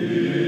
Amen.